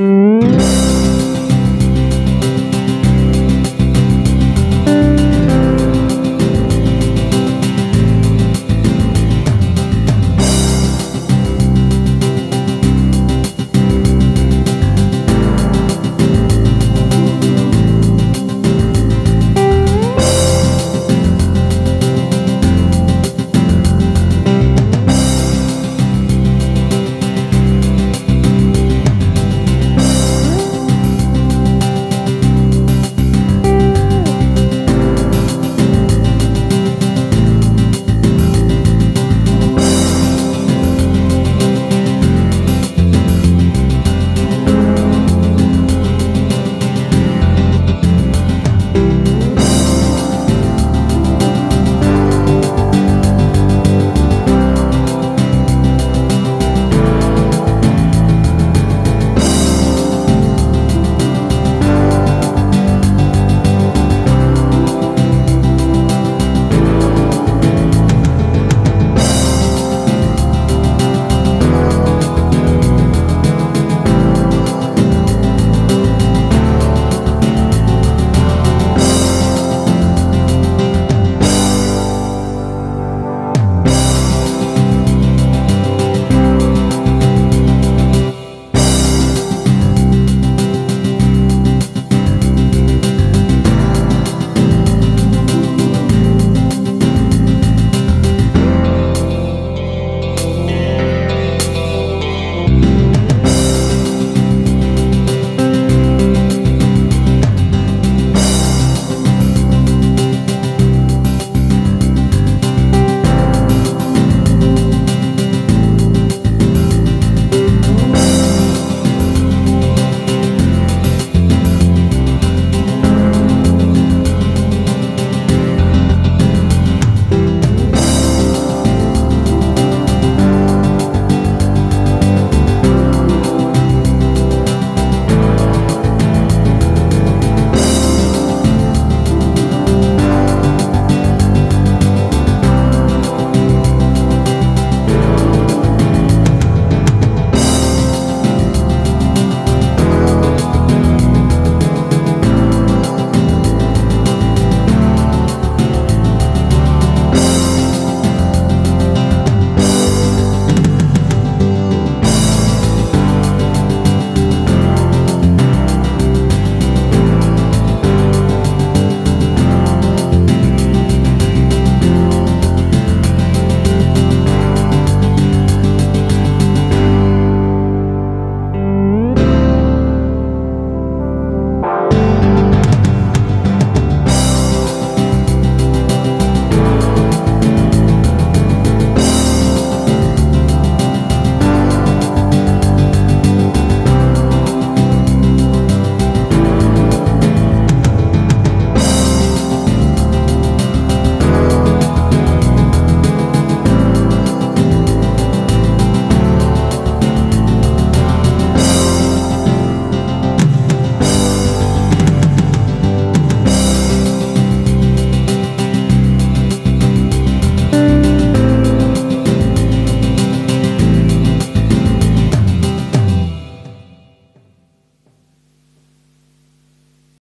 Música